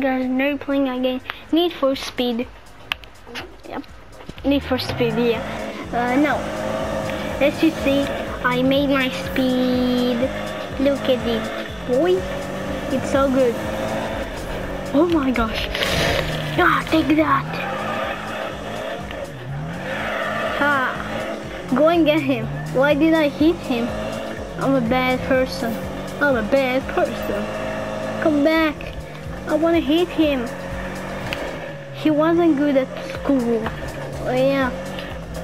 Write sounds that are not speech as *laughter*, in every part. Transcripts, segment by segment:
guys know playing again Need for Speed. Yep, Need for Speed, yeah. Uh, no. As you see, I made my speed. Look at this. Boy, it's so good. Oh my gosh. Ah, take that. Ha. Go and get him. Why did I hit him? I'm a bad person. I'm a bad person. Come back. I to hit him. He wasn't good at school. Oh, yeah.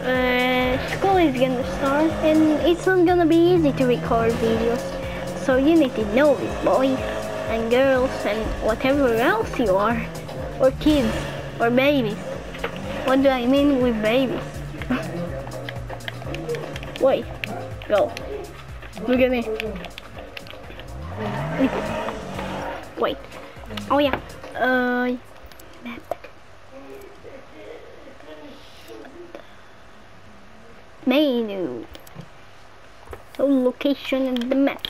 Uh, school is gonna start and it's not gonna be easy to record videos. So you need to know it, boys and girls and whatever else you are. Or kids. Or babies. What do I mean with babies? *laughs* Wait. Go. Look at me. Wait. Oh yeah. Uh map. Menu. So location in the map.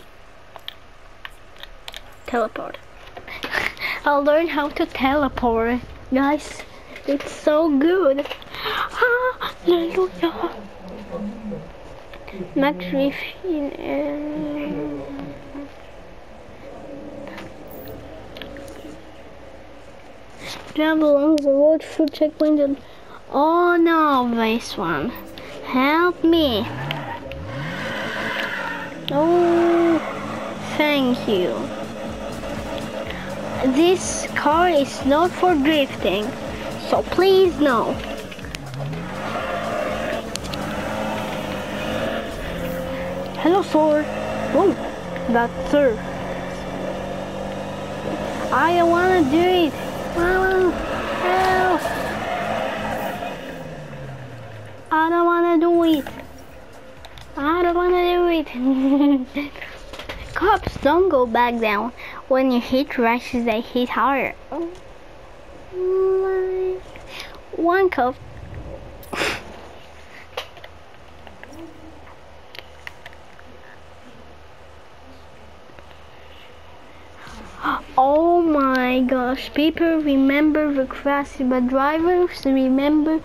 Teleport. *laughs* I'll learn how to teleport, guys. It's so good. *gasps* Hallelujah. Max Reef in. Travel along the road through checkpoint and oh no, this one. Help me. Oh, thank you. This car is not for drifting, so please no. Hello, sir. Oh, that's sir. I wanna do it. I don't wanna do it. I don't wanna do it. *laughs* Cops don't go back down. When you hit rushes, they hit harder. Oh. One cop. Oh gosh, people remember the crash, but drivers remember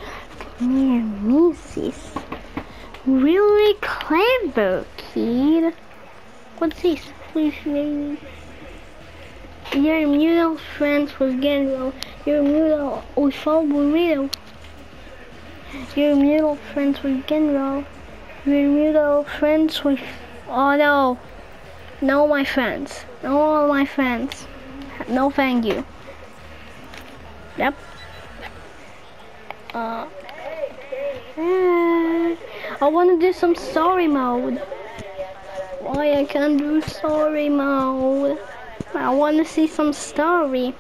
near misses. Really clever, kid. What's this? Please, maybe. Your mutual friends with General. Your mutual oh, with burrito. Your mutual friends with General. Your mutual friends with. Oh no. No, my friends. No, all my friends. No, thank you. Yep. Uh, I want to do some story mode. Why I can't do story mode? I want to see some story.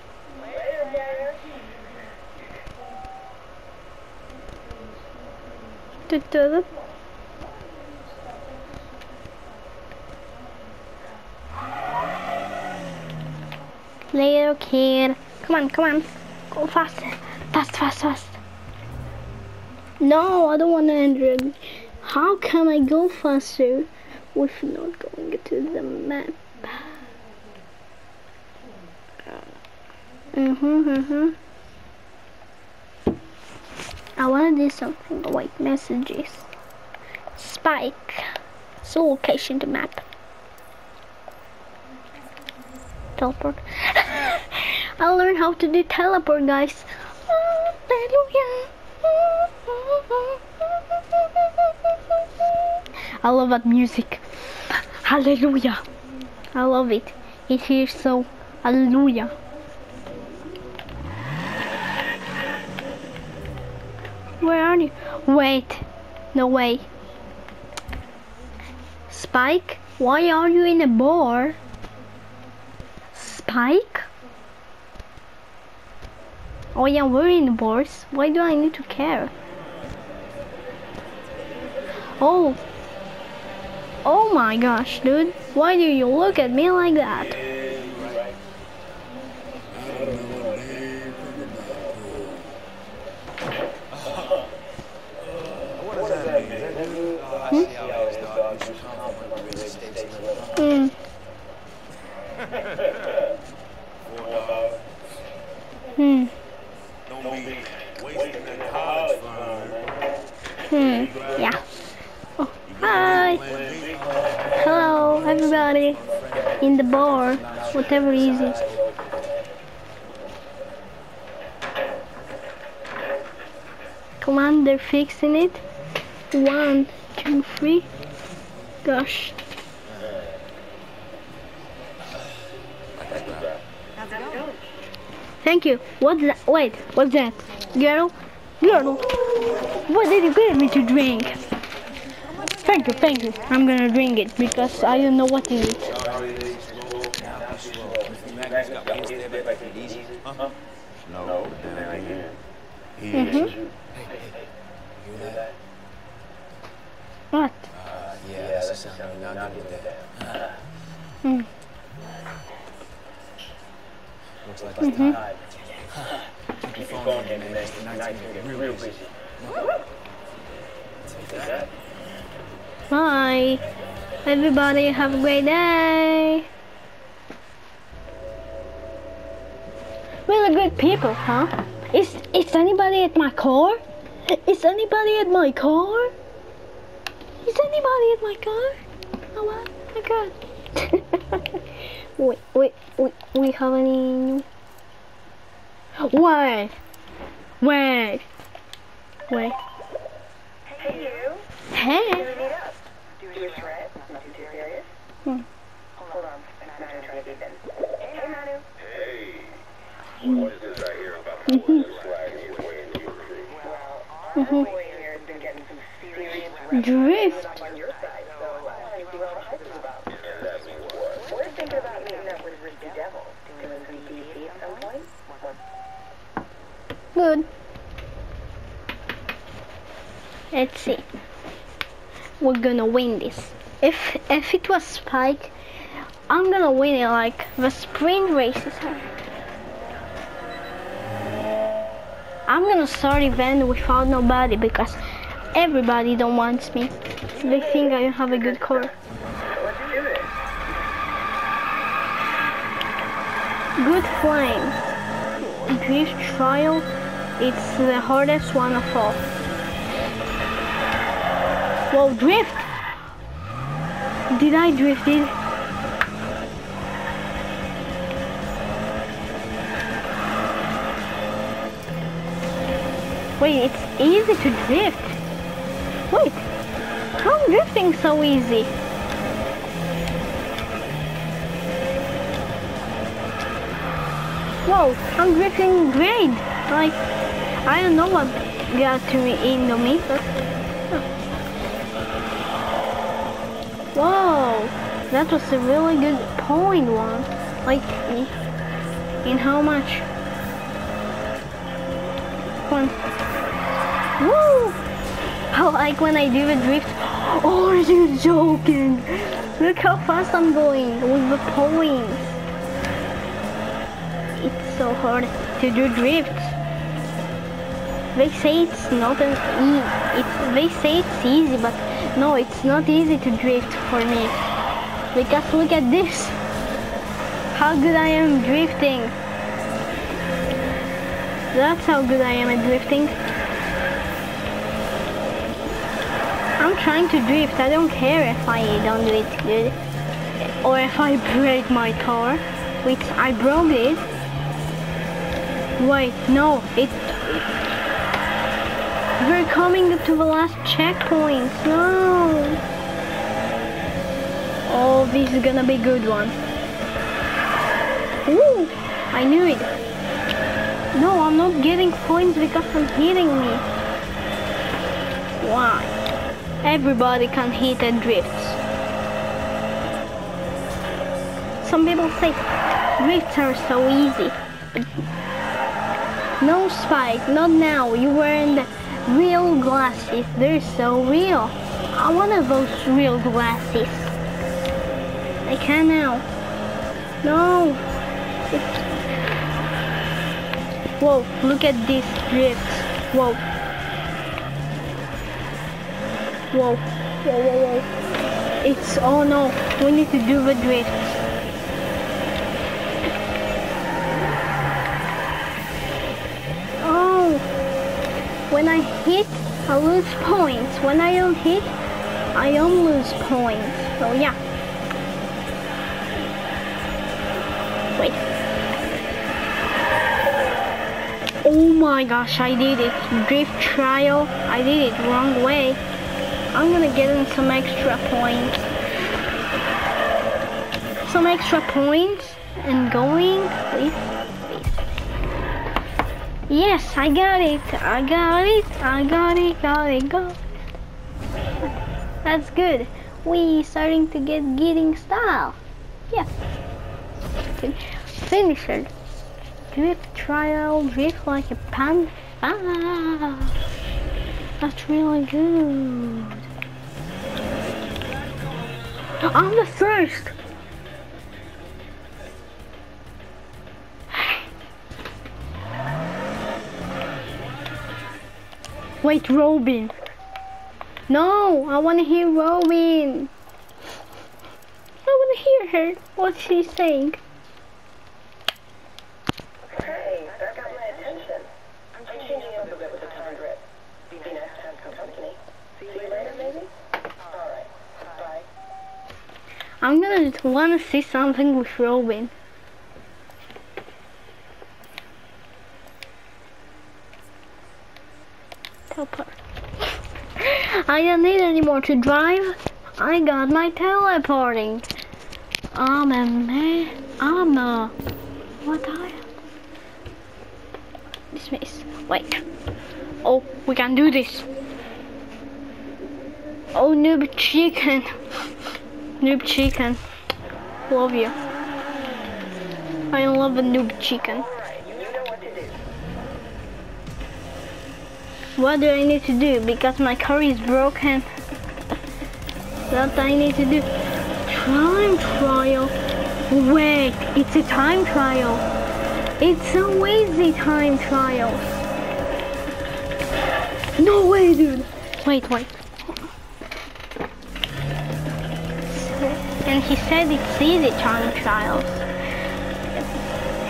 Little kid. Come on, come on. Go faster. Fast, fast, fast. No, I don't want to enter. How can I go faster with not going to the map? Mm-hmm, mm-hmm. I want to do something. Wait, messages. Spike. So location to map. Teleport. I'll learn how to do teleport, guys. Hallelujah. I love that music. Hallelujah. I love it. It feels so hallelujah. Where are you? Wait. No way. Spike, why are you in a bar? Spike? Oh yeah, we're in the bars. Why do I need to care? Oh. Oh my gosh, dude. Why do you look at me like that? Hmm? Wasting that college fund. Hmm, yeah. Oh, hi. Hello, everybody. In the bar, whatever is it. Come on, they're fixing it. One, two, three. Gosh. Thank you. What's that? Wait, what's that? Girl? Girl? What did you give me to drink? Thank you, thank you. I'm gonna drink it because I don't know what is it. No, then again. Mm-hmm. What? Yeah, that's the sound. I'm not good with that. Hmm. Looks like it's time. Keep your phone in the next night to get real busy. Take that. Bye. Everybody have a great day. Really good people, huh? Is is anybody at my car? Is anybody at my car? Is anybody at my car? Oh my god. *laughs* wait, wait, wait, we have any Wait. Wait. Wait. Hey you, Hey. Meet up. Do nothing too serious. Hmm. Hold on, I'm gonna deep in. Hey Manu. What is this I hear about the boys sliding your way into? Well, our boy here has been getting some serious Drift. on your side, so see what the hype is about. And that means what? We're thinking about meeting up with Risky Devil. Doing some DC at some point. Good. Let's see. We're gonna win this. If if it was Spike, I'm gonna win it like the sprint races. I'm gonna start event without nobody because everybody don't wants me. They think I don't have a good this. Good flame. Drift trial. It's the hardest one of all. Whoa, drift! Did I drift it? Wait, it's easy to drift. Wait, how drifting so easy? Whoa, I'm drifting great. Like, I don't know what got to me into me, but. Whoa, that was a really good point one. Like, in how much? One. Woo! I like when I do the drift. Oh, are you joking? Look how fast I'm going with the points it's so hard to do drifts. They say it's not an e it's they say it's easy but no it's not easy to drift for me. Because look at this. How good I am drifting. That's how good I am at drifting. I'm trying to drift. I don't care if I don't do it good. Or if I break my car. Which I broke it. Wait, no, it. We're coming to the last checkpoint. No. Oh, this is gonna be a good one. Ooh, I knew it. No, I'm not getting points because I'm hitting me. Why? Everybody can hit and drifts. Some people say drifts are so easy. No Spike, not now. You wearing the real glasses. They're so real. I want of those real glasses. I can now. No. It's... Whoa, look at this drift. Whoa. Whoa. Whoa, whoa, whoa. It's, oh no, we need to do the drift. Oh, when I hit, I lose points. When I don't hit, I don't lose points. So yeah. Wait. Oh my gosh, I did it. Drift trial. I did it wrong way. I'm gonna get in some extra points. Some extra points and going. Please. Yes, I got it. I got it. I got it. Got it. Got it. That's good. We starting to get getting style. Yeah. Okay. Finisher. Drift trial. Drift like a panther. Ah. That's really good. I'm the first. Wait, Robin. No, I want to hear Robin. I want to hear her. What's she saying? Hey, that got my attention. I'm changing up a bit with the tougher grip. Be nice to have some company. See you later, maybe? Alright, bye. I'm gonna want to see something with Robin. I don't need anymore to drive. I got my teleporting. I'm a man. I'm a. What I am? Dismiss. Wait. Oh, we can do this. Oh, noob chicken. *laughs* Noob chicken. Love you. I love a noob chicken. Alright, you know what to do. What do I need to do? Because my car is broken. What do I need to do? Time trial. Wait, it's a time trial. It's a easy time trial. No way, dude. Wait, wait. And he said it's easy time trials.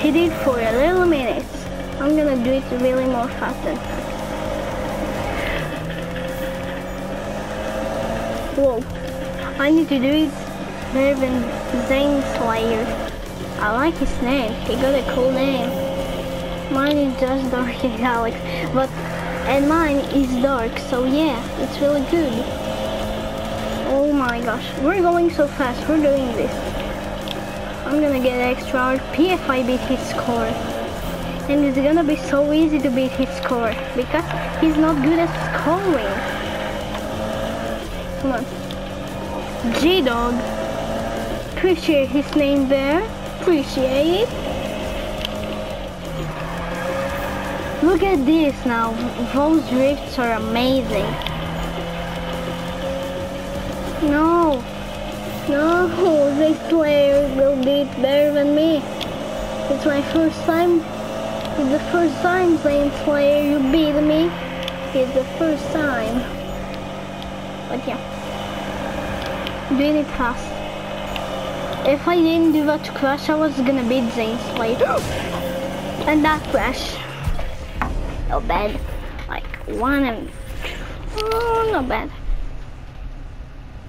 He did for a little minutes. I'm gonna do it really more faster. Whoa. I need to do better than Zane Slayer. I like his name. He got a cool name. Mine is just *laughs* Dark Alex. But and mine is dark, so yeah, it's really good. Oh my gosh. We're going so fast. We're doing this. I'm gonna get extra RP if I beat his score. And it's gonna be so easy to beat his score because he's not good at scoring. Come on. G-Dog. Appreciate his name there. Appreciate it. Look at this now. Those drifts are amazing. No. No, *laughs* this player will beat better than me. It's my first time. It's the first time playing Slayer you beat me. It's the first time. But yeah. It fast. If I didn't do that crash, I was gonna beat Zane Slayer. *gasps* and that crash. Not bad. Like one and oh, not bad.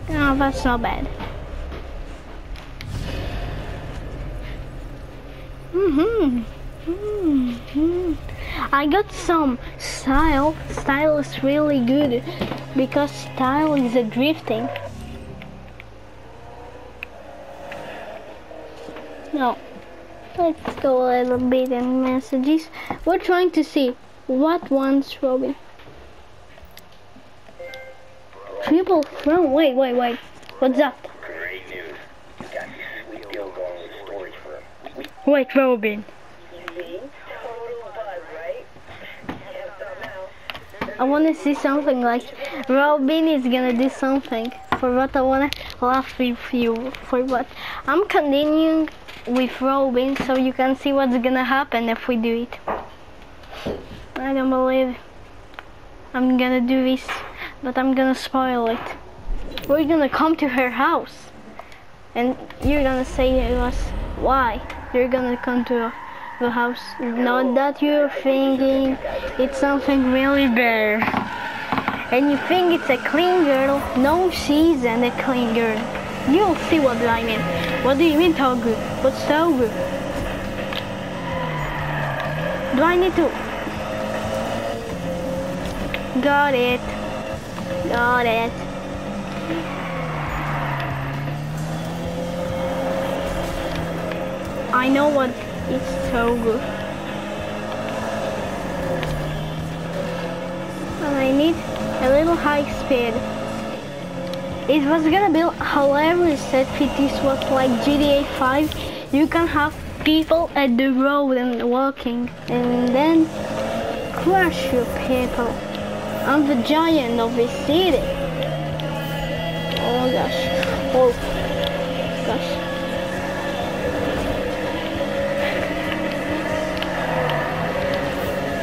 No, that's not bad. Mm-hmm. Hmm I got some style. Style is really good because style is a drifting. No. Let's go a little bit in messages. We're trying to see what wants Robin. Triple throne. Wait, wait, wait. What's that? Great news. Got this sweet deal going with storage firm. Wait, Robin. See? Total buzz, right? Can't stop now. I want to see something like Robin is gonna do something. For what I wanna laugh with you. For what I'm continuing with Robin, so you can see what's gonna happen if we do it. I don't believe I'm gonna do this, but I'm gonna spoil it. We're gonna come to her house, and you're gonna say to us why you're gonna come to the house. Not that you're thinking it's something really bad. And you think it's a clean girl. No, she isn't a clean girl. You'll see what I mean. What do you mean, Togu? What's Togu? Do I need to? Got it. Got it. I know what is Togu. And I need a little high speed. It was gonna be hilarious if this was like GTA 5. You can have people at the road and walking and then crush your people. I'm the giant of this city. Oh gosh. Oh gosh.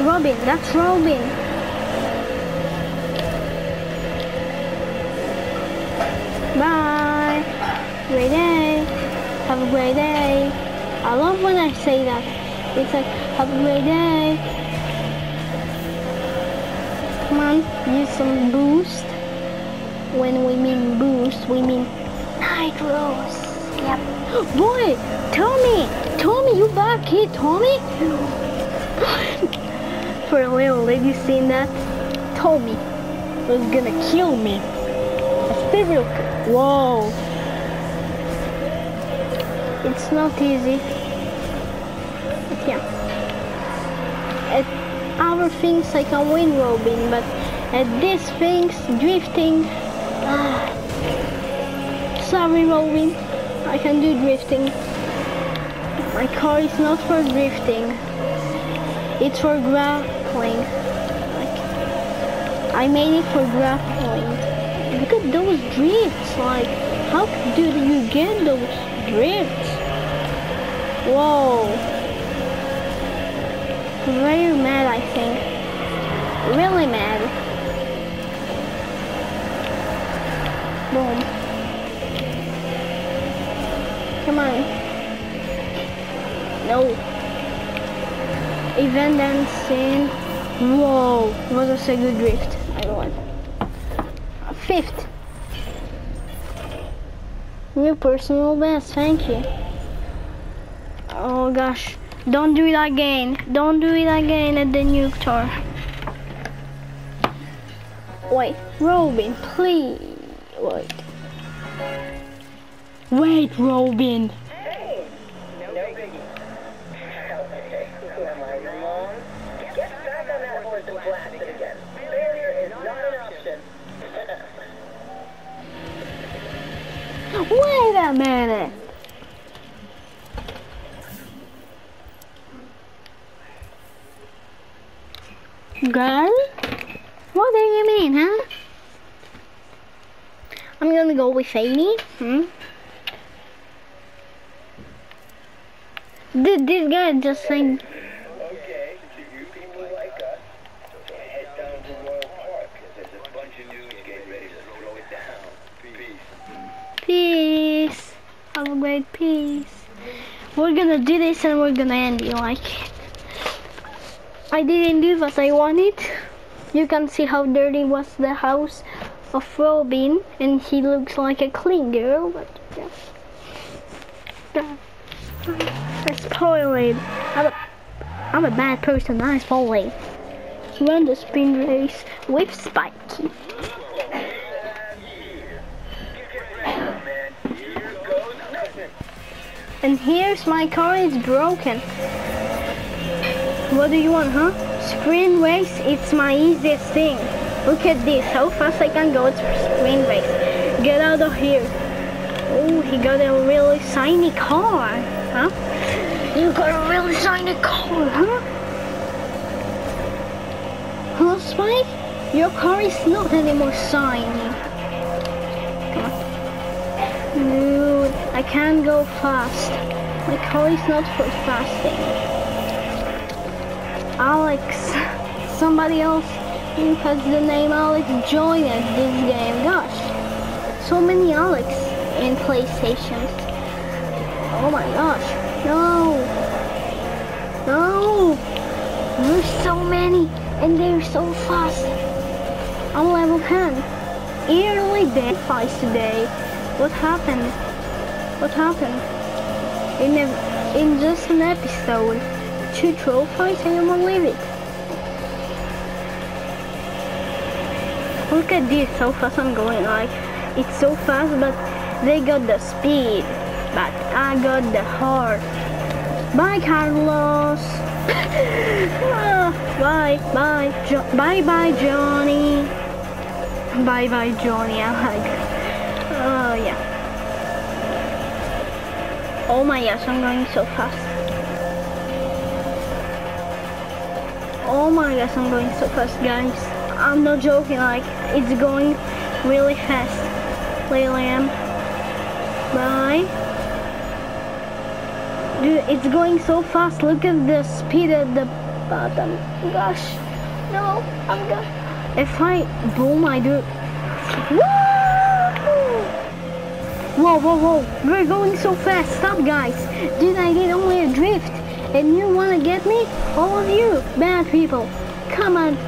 Robin, that's Robin. Bye. Great day. Have a great day. I love when I say that. It's like, have a great day. Come on, use some boost. When we mean boost, we mean nitros. Yep. *gasps* Boy, Tommy, Tommy, you back here, Tommy? *gasps* For a little lady seen that, Tommy was gonna kill me. A killer. Whoa. It's not easy. Yeah. At other things I can win Robin, but at these things, drifting, ah, *sighs* sorry Robin, I can do drifting. My car is not for drifting. It's for grappling. Like, I made it for grappling. Look at those drifts. Like, how do you get those drifts? Whoa. Very mad, I think. Really mad. Boom. Come on. No. Event dancing. Whoa. Was a so good drift. I won. Fifth. New personal best. Thank you. Oh gosh. Don't do it again. Don't do it again at the nuke tour. Wait, Robin, please. Wait. Wait, Robin. A minute. Girl? What do you mean, huh? I'm gonna go with Amy. Hmm? Did this guy just saying Okay, to you people like us, head down to Royal Park, 'cause there's a bunch of news getting ready to throw it down. Peace. peace? Have a great peace. We're gonna do this and we're gonna end it like I didn't do what I wanted. You can see how dirty was the house of Robin and he looks like a clean girl, but yeah. I spoil it. I'm a, I'm a bad person, I spoil it. Run the spin race with Spikey. Man, here goes nothing. And here's my car, it's broken. What do you want, huh? Sprint race, it's my easiest thing. Look at this, how fast I can go to sprint race. Get out of here. Oh, he got a really shiny car, huh? You got a really shiny car, huh? Huh, Spike? Your car is not anymore shiny. I can't go fast. My car is not for fasting. Alex, somebody else who has the name Alex join joined this game. Gosh, so many Alex in PlayStations. Oh my gosh, no. No! There's so many, and they're so fast. I'm level 10. Early day fights today. What happened? What happened? In a, in just an episode, two troll fights, I don't believe it. Look at this, how fast I'm going. Like, it's so fast, but they got the speed, but I got the heart. Bye, Carlos. *laughs* Bye, bye, jo bye, bye, Johnny. Bye, bye, Johnny. I like. Oh yeah. Oh my gosh, I'm going so fast. Oh my gosh, I'm going so fast, guys. I'm not joking. Like, it's going really fast. Am. Bye. Dude, it's going so fast. Look at the speed at the bottom. Gosh. No, I'm gonna... If I boom, I do... Woo! Whoa, whoa, whoa. We're going so fast. Stop, guys. Did I get only a drift. And you wanna get me? All of you, bad people. Come on.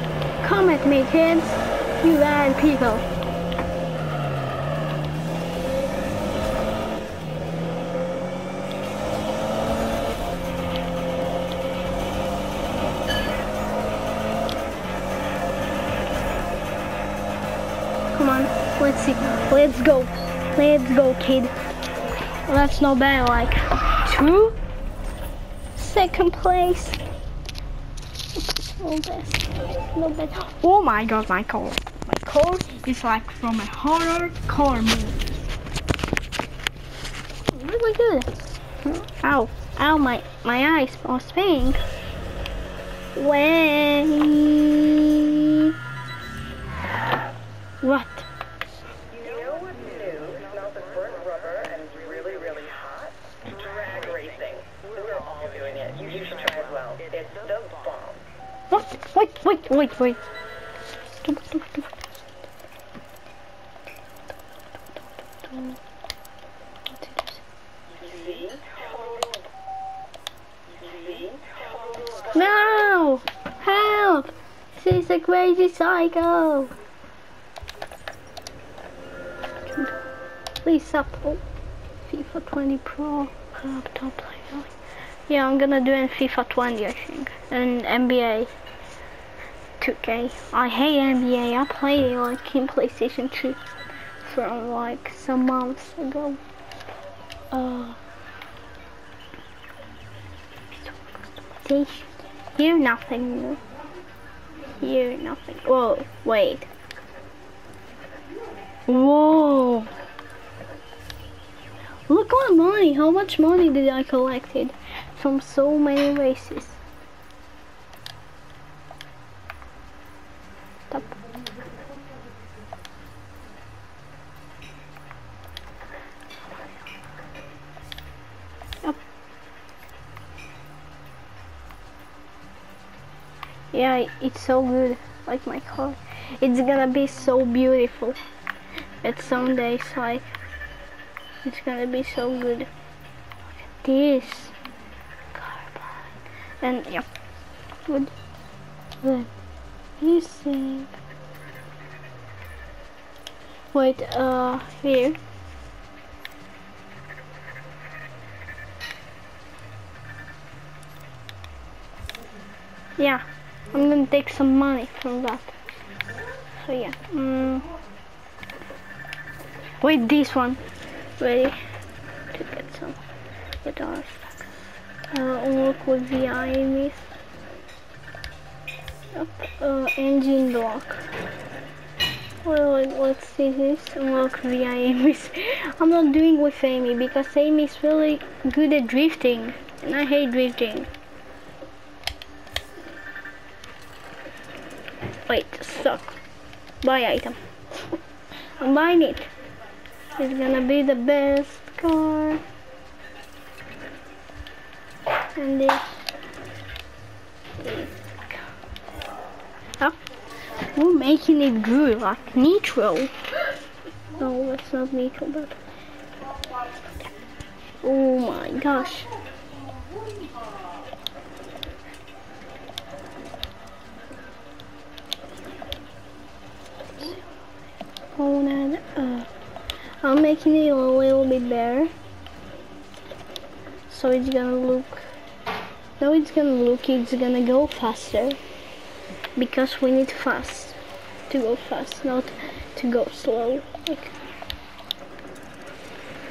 Come at me, kids. You bad people. Come on, let's see. Let's go. Let's go, kid. That's not bad. Like two, second place. Best. No bad. Oh my god, my car. My car is like from a horror car movie. Really good. Ow, ow, my my eyes are spinning. Wait. What? You know what's new, smells of burnt rubber, and is really, really hot? Drag racing. We're all doing it. You, you should try as well. It's the bomb. What? Wait, wait, wait? No! Help! She's a crazy psycho! Please stop. Oh, FIFA 20 Pro laptop. Yeah, I'm gonna do in FIFA 20, I think. And NBA 2K. I hate NBA. I played it like in PlayStation 2 from like some months ago. Uh, they hear nothing. Hear nothing. Whoa, wait. Whoa. Look at money. How much money did I collected from so many races? Yeah, it's so good. Like my car. It's gonna be so beautiful. At some days, like, it's gonna be so good. Look at this. And, yeah. Good. Good. You see. Wait, uh, here. Yeah, I'm gonna take some money from that. So yeah. Mm. Wait, this one. Ready to get some guitar stacks. Uh, unlock with VI enemies. Yep. Uh, engine block. Well, let's see this. Unlock VI enemies. *laughs* I'm not doing with Amy because Amy is really good at drifting. And I hate drifting. Wait. Buy item. Buying it. It's gonna be the best car. And this. Oh, we're making it good, like nitro. No, that's not nitro, but. Oh my gosh. Component. Uh, I'm making it a little bit better. So it's gonna look, no it's gonna look, it's gonna go faster. Because we need fast, to go fast, not to go slow. Like,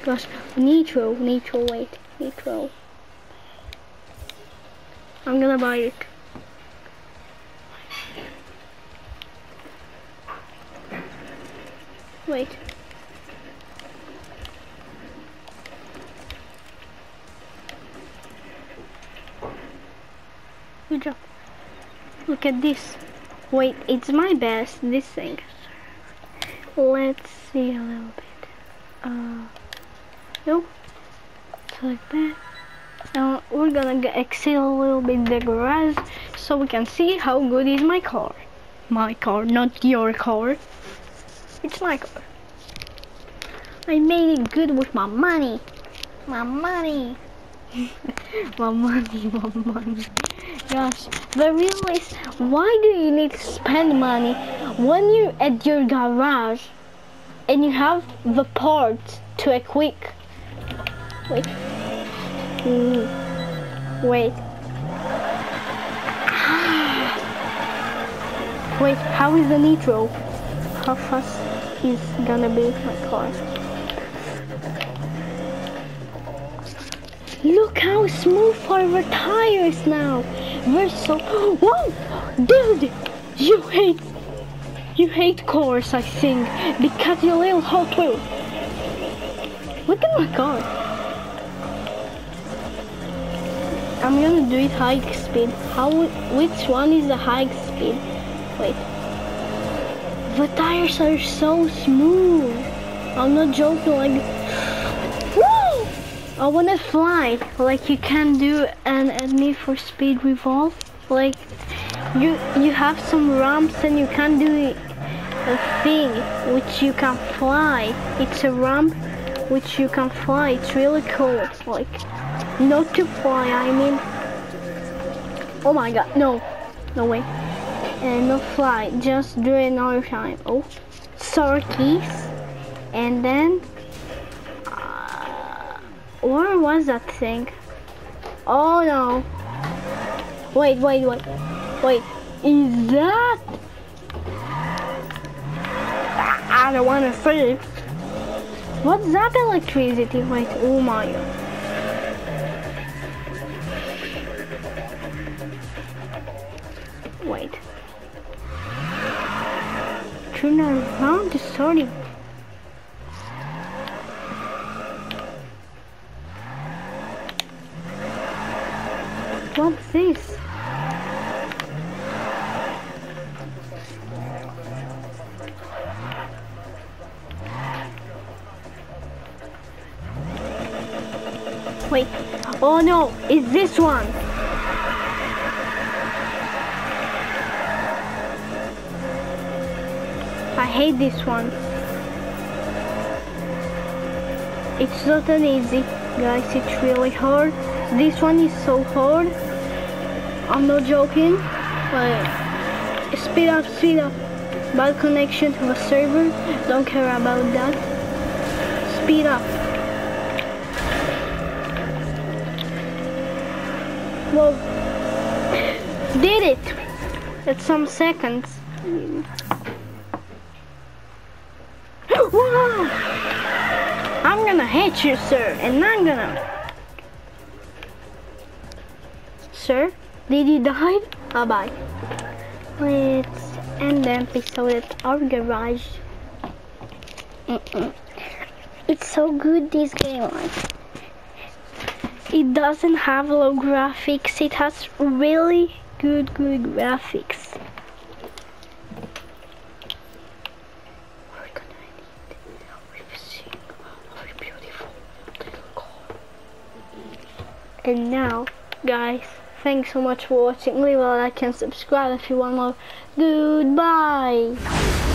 gosh, nitro, nitro, wait, nitro. I'm gonna buy it. Wait. Good job. Look at this. Wait, it's my best, this thing. Let's see a little bit. Uh, no. It's like that. Now we're gonna exhale a little bit the garage so we can see how good is my car. My car, not your car. It's like. I made it good with my money. My money. *laughs* my money, my money. Gosh, the real is, why do you need to spend money when you're at your garage and you have the parts to equip? Wait. Mm. Wait. *sighs* Wait, how is the nitro? How fast is gonna be my car? Look how smooth our tires now. They're so. Whoa, dude, you hate, you hate cars, I think, because you little Hot Wheel. Look at my car. I'm gonna do it high speed. How? Which one is the high speed? Wait. The tires are so smooth. I'm not joking. Like, woo! I wanna fly. Like you can do an, a Need for Speed Revolve. Like, you you have some ramps and you can do a thing which you can fly. It's a ramp which you can fly. It's really cool. Like, not to fly. I mean, oh my god, no, no way and not fly just do it another time oh star keys and then uh, where was that thing? Oh no. Wait wait wait wait. Is that? I don't want to see it. what's that electricity? Wait oh my wait turn around starting. What's this? Wait. Oh no, it's this one. Hate this one. It's not an easy, guys. It's really hard. This one is so hard. I'm not joking. But speed up, speed up. Bad connection to the server. Don't care about that. Speed up. Whoa. *laughs* Did it. At some seconds. Wow! I'm gonna hit you, sir, and I'm gonna. Sir, did you die? Bye bye. Let's end the episode at our garage. Mm-mm. It's so good this game. It doesn't have low graphics. It has really good, good graphics. We're gonna need everything of a beautiful little car. And now, guys, thanks so much for watching. Leave a like and subscribe if you want more. Goodbye.